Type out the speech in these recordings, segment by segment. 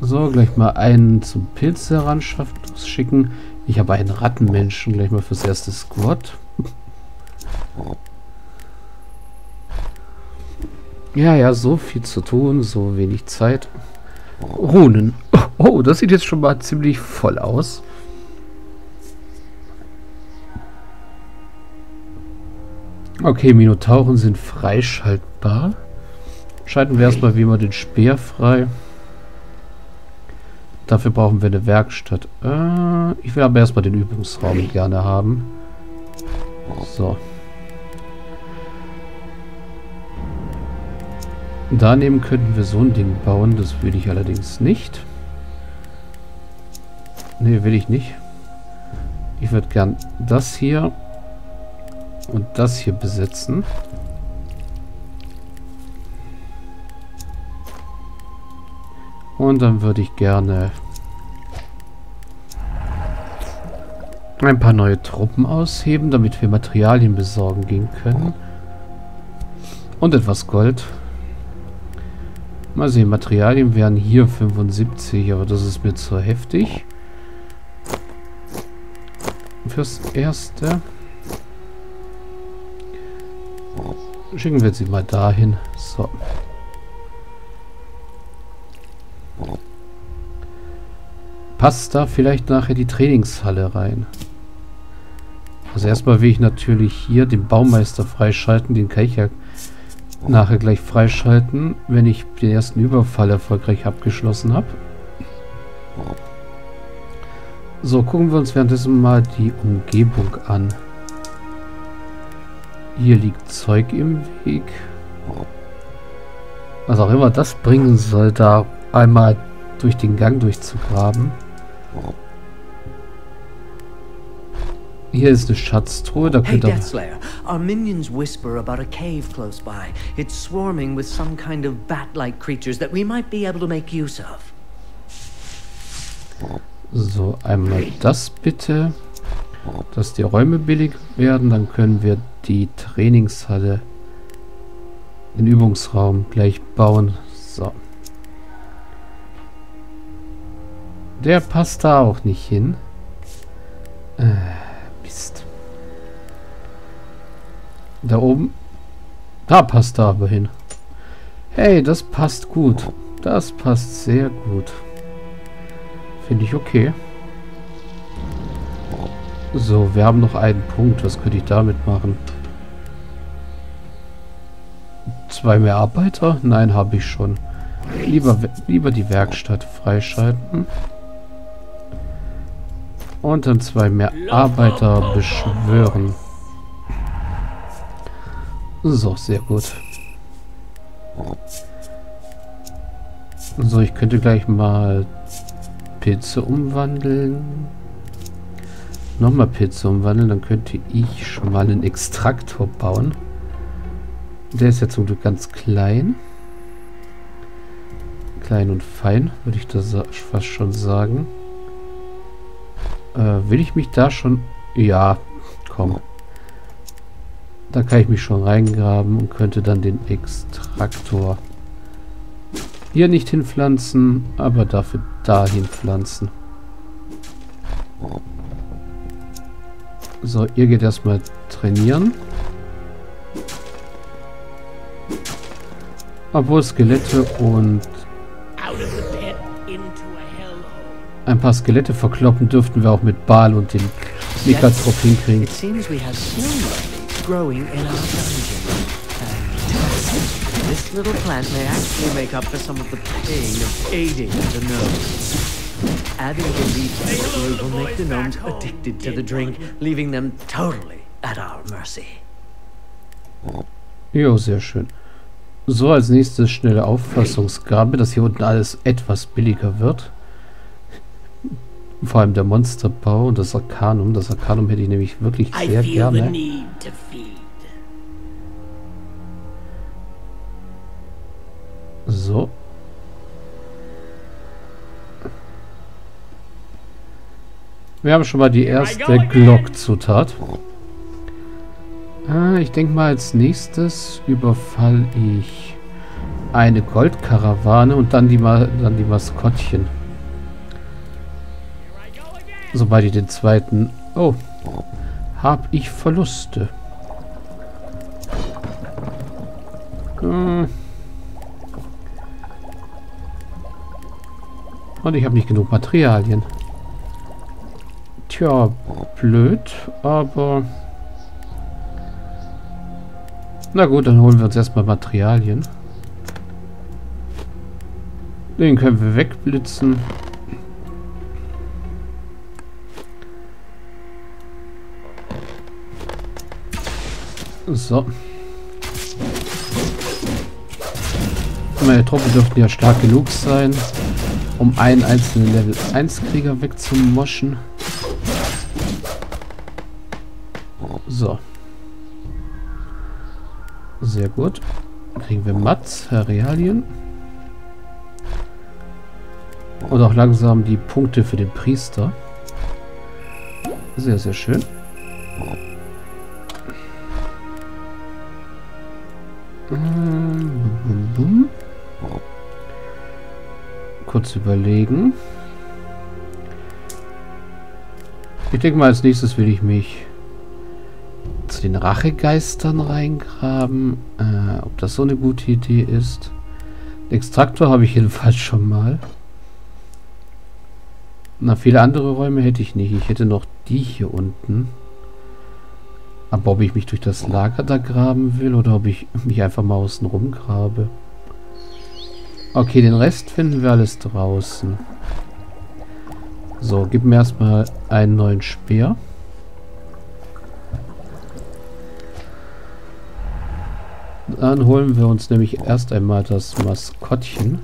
So, gleich mal einen zum Pilz schicken. Ich habe einen Rattenmenschen gleich mal fürs erste Squad. Ja, ja, so viel zu tun, so wenig Zeit. Runen. Oh, das sieht jetzt schon mal ziemlich voll aus. Okay, Minotauren sind freischaltbar. Schalten wir erstmal wie immer den Speer frei. Dafür brauchen wir eine Werkstatt. Äh, ich will aber erstmal den Übungsraum gerne haben. So. Daneben könnten wir so ein Ding bauen. Das will ich allerdings nicht. Ne, will ich nicht. Ich würde gern das hier und das hier besetzen. Und dann würde ich gerne ein paar neue Truppen ausheben, damit wir Materialien besorgen gehen können. Und etwas Gold. Mal sehen, Materialien wären hier 75, aber das ist mir zu heftig. Fürs Erste. Schicken wir sie mal dahin. So. Passt da vielleicht nachher die Trainingshalle rein? Also erstmal will ich natürlich hier den Baumeister freischalten. Den kann ich ja nachher gleich freischalten, wenn ich den ersten Überfall erfolgreich abgeschlossen habe. So, gucken wir uns währenddessen mal die Umgebung an. Hier liegt Zeug im Weg. Was auch immer das bringen soll, da einmal durch den Gang durchzugraben. Hier ist eine Schatztruhe, da könnt ihr... Hey, Deathslayer, our minions whisper about a cave close by. It's swarming with some kind of bat-like creatures that we might be able to make use of. So, einmal das bitte. Dass die Räume billig werden, dann können wir die Trainingshalle, den Übungsraum gleich bauen. So. Der passt da auch nicht hin. Äh, Mist. Da oben. Da passt er aber hin. Hey, das passt gut. Das passt sehr gut. Finde ich okay. So, wir haben noch einen Punkt. Was könnte ich damit machen? Zwei mehr Arbeiter? Nein, habe ich schon. Lieber, lieber die Werkstatt freischalten. Und dann zwei mehr Arbeiter beschwören. So, sehr gut. So, ich könnte gleich mal Pilze umwandeln. Nochmal Pilze umwandeln, dann könnte ich schon mal einen Extraktor bauen. Der ist ja zum Glück ganz klein. Klein und fein, würde ich das fast schon sagen. Äh, will ich mich da schon... Ja, komm. Da kann ich mich schon reingraben und könnte dann den Extraktor hier nicht hinpflanzen, aber dafür dahin pflanzen. So, ihr geht erstmal trainieren. Obwohl Skelette und ein paar Skelette verkloppen dürften wir auch mit Bal und dem Mikatrop hinkriegen. This little plant may actually make up for some of the pain of aiding the gnomes. Adding the leaf to the will make the gnomes addicted to the drink, leaving them totally at our mercy. Jo, sehr schön. So, als nächstes schnelle Auffassungsgabe, dass hier unten alles etwas billiger wird. Vor allem der Monsterbau und das Arcanum. Das Arcanum hätte ich nämlich wirklich sehr gerne. So. Wir haben schon mal die erste Glockzutat. Ah, ich denke mal als nächstes überfall ich eine Goldkarawane und dann die, Ma dann die Maskottchen. Sobald ich den zweiten... Oh, habe ich Verluste. Hm. Und ich habe nicht genug Materialien. Tja, blöd, aber... Na gut, dann holen wir uns erstmal Materialien. Den können wir wegblitzen. So. Meine Truppen dürften ja stark genug sein, um einen einzelnen Level 1 Krieger wegzumoschen. So. Sehr gut. Kriegen wir Mats, Realien. Und auch langsam die Punkte für den Priester. Sehr, sehr schön. Kurz überlegen. Ich denke mal, als nächstes will ich mich zu den Rachegeistern reingraben. Äh, ob das so eine gute Idee ist. Den Extraktor habe ich jedenfalls schon mal. Na, viele andere Räume hätte ich nicht. Ich hätte noch die hier unten. Aber ob ich mich durch das Lager da graben will oder ob ich mich einfach mal außen rum grabe. Okay, den Rest finden wir alles draußen. So, gib mir erstmal einen neuen Speer. Dann holen wir uns nämlich erst einmal das Maskottchen.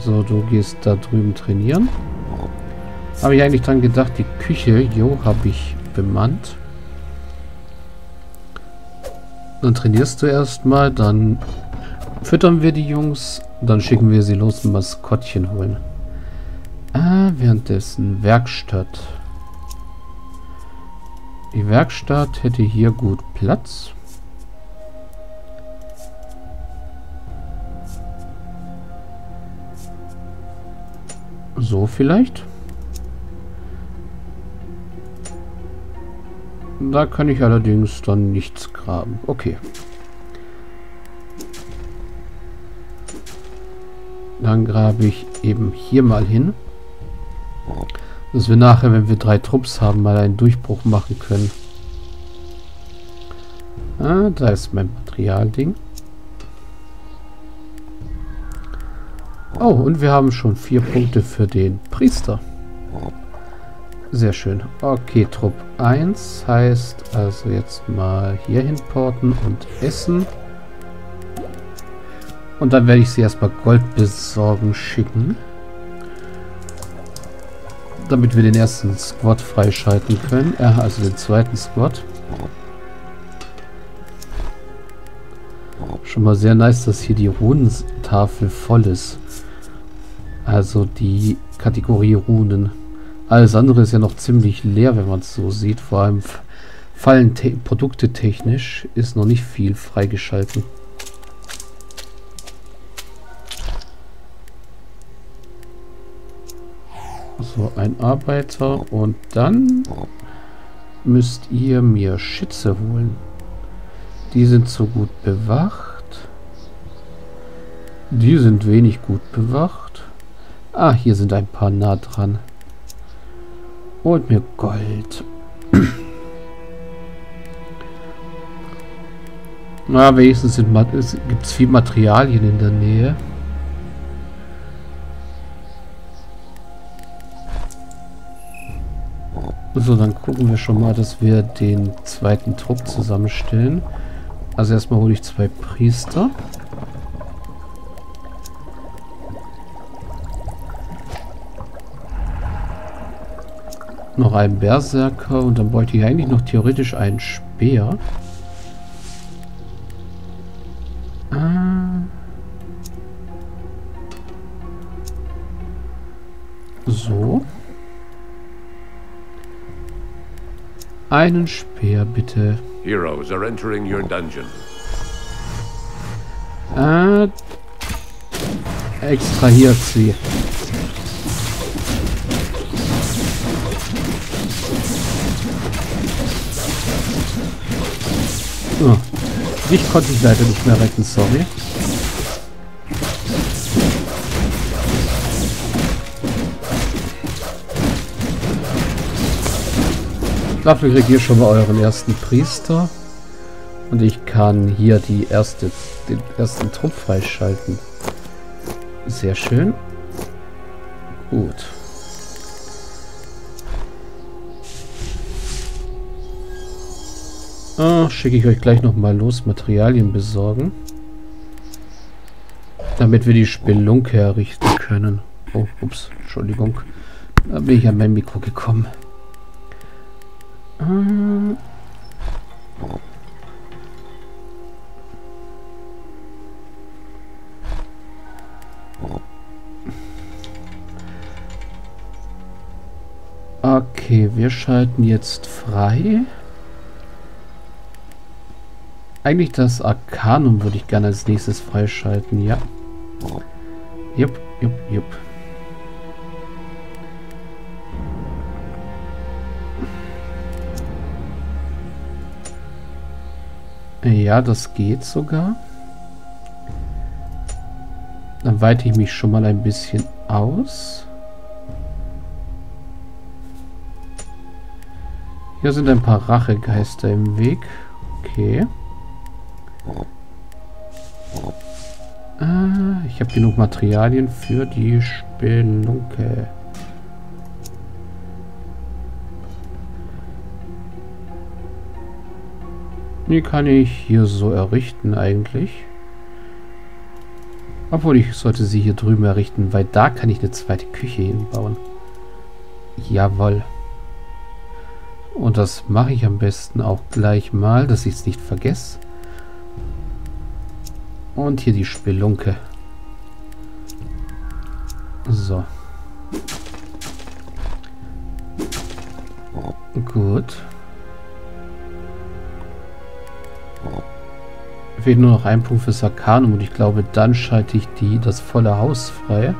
So, du gehst da drüben trainieren. Habe ich eigentlich dran gedacht, die Küche, jo, habe ich bemannt. Dann trainierst du erstmal, dann füttern wir die Jungs, dann schicken wir sie los ein Maskottchen holen. Ah, währenddessen Werkstatt. Die Werkstatt hätte hier gut Platz. So vielleicht. Da kann ich allerdings dann nichts graben. Okay. Dann grabe ich eben hier mal hin. Dass wir nachher, wenn wir drei Trupps haben, mal einen Durchbruch machen können. Ah, da ist mein Materialding. Oh, und wir haben schon vier Punkte für den Priester. Sehr schön. Okay, Trupp 1 heißt also jetzt mal hier hinporten und essen. Und dann werde ich sie erstmal Gold besorgen schicken. Damit wir den ersten Squad freischalten können. Ja, also den zweiten Squad. Schon mal sehr nice, dass hier die Runentafel voll ist. Also die Kategorie Runen. Alles andere ist ja noch ziemlich leer, wenn man es so sieht. Vor allem fallen Produkte technisch ist noch nicht viel freigeschalten. So, ein Arbeiter und dann müsst ihr mir Schütze holen. Die sind so gut bewacht. Die sind wenig gut bewacht. Ah, hier sind ein paar nah dran. Holt mir Gold. Na, wenigstens gibt es viel Materialien in der Nähe. So, dann gucken wir schon mal, dass wir den zweiten Trupp zusammenstellen. Also erstmal hole ich zwei Priester. Noch einen Berserker und dann bräuchte ich eigentlich noch theoretisch einen Speer. Ah. So. Einen Speer, bitte. Heroes are entering your dungeon. Ah, extrahiert sie. Dich konnte ich leider nicht mehr retten, sorry. Dafür kriegt ihr schon mal euren ersten Priester. Und ich kann hier die erste, den ersten Trupp freischalten. Sehr schön. Gut. Ah, schicke ich euch gleich nochmal los, Materialien besorgen. Damit wir die Spelunke errichten können. Oh, ups, Entschuldigung. Da bin ich an mein Mikro gekommen. Hm. Okay, wir schalten jetzt frei. Eigentlich das Arcanum würde ich gerne als nächstes freischalten, ja. Jupp, jupp, jupp. Ja, das geht sogar. Dann weite ich mich schon mal ein bisschen aus. Hier sind ein paar Rachegeister im Weg. Okay. Ah, ich habe genug Materialien für die Spelunke. Die kann ich hier so errichten eigentlich. Obwohl ich sollte sie hier drüben errichten, weil da kann ich eine zweite Küche hinbauen. Jawoll. Und das mache ich am besten auch gleich mal, dass ich es nicht vergesse. Und hier die Spelunke. So. Gut. Fehlt nur noch ein Punkt fürs Arcanum und ich glaube, dann schalte ich die das volle Haus frei.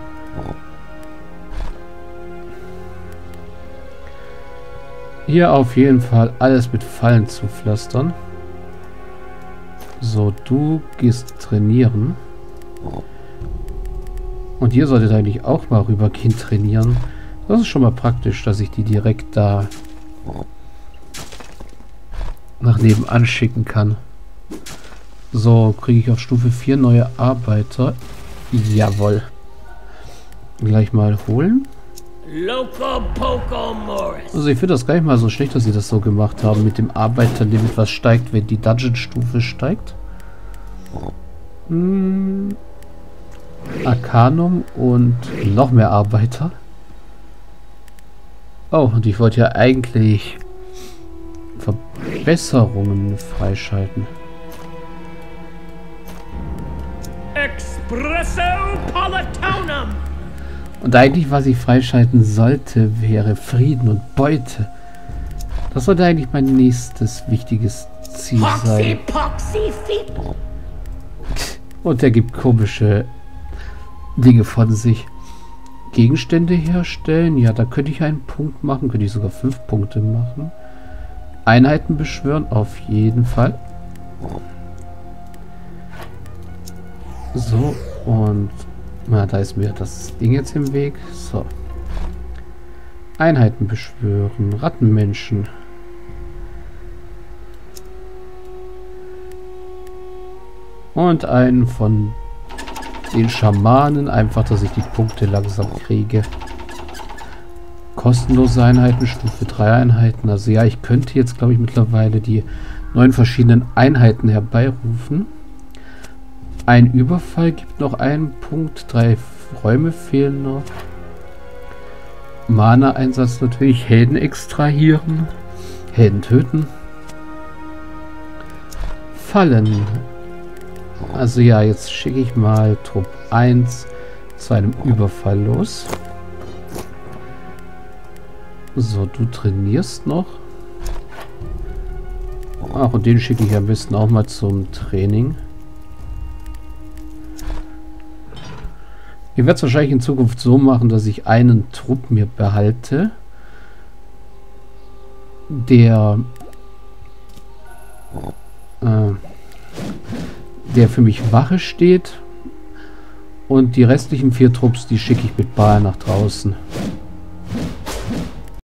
Hier auf jeden Fall alles mit Fallen zu pflastern. So, du gehst trainieren. Und ihr solltet eigentlich auch mal rübergehen trainieren. Das ist schon mal praktisch, dass ich die direkt da nach nebenan schicken kann. So, kriege ich auf Stufe 4 neue Arbeiter. Jawohl. Gleich mal holen. Also ich finde das gar nicht mal so schlecht, dass sie das so gemacht haben mit dem Arbeiterlimit, was steigt, wenn die Dungeon-Stufe steigt. Hm. Arcanum und noch mehr Arbeiter. Oh, und ich wollte ja eigentlich Verbesserungen freischalten. Espresso Palatonum. Und eigentlich, was ich freischalten sollte, wäre Frieden und Beute. Das sollte eigentlich mein nächstes wichtiges Ziel sein. Und er gibt komische Dinge von sich. Gegenstände herstellen. Ja, da könnte ich einen Punkt machen. Könnte ich sogar fünf Punkte machen. Einheiten beschwören. Auf jeden Fall. So, und na, da ist mir das Ding jetzt im Weg. So. Einheiten beschwören. Rattenmenschen. Und einen von den Schamanen. Einfach, dass ich die Punkte langsam kriege. Kostenlose Einheiten, Stufe 3 Einheiten. Also ja, ich könnte jetzt, glaube ich, mittlerweile die neun verschiedenen Einheiten herbeirufen. Ein Überfall gibt noch einen Punkt. Drei Räume fehlen noch. Mana-Einsatz natürlich. Helden extrahieren. Helden töten. Fallen. Also ja, jetzt schicke ich mal Trupp 1 zu einem Überfall los. So, du trainierst noch. Ach, und den schicke ich am besten auch mal zum Training. Ich werde es wahrscheinlich in Zukunft so machen, dass ich einen Trupp mir behalte, der äh, der für mich Wache steht und die restlichen vier Trupps, die schicke ich mit Baal nach draußen.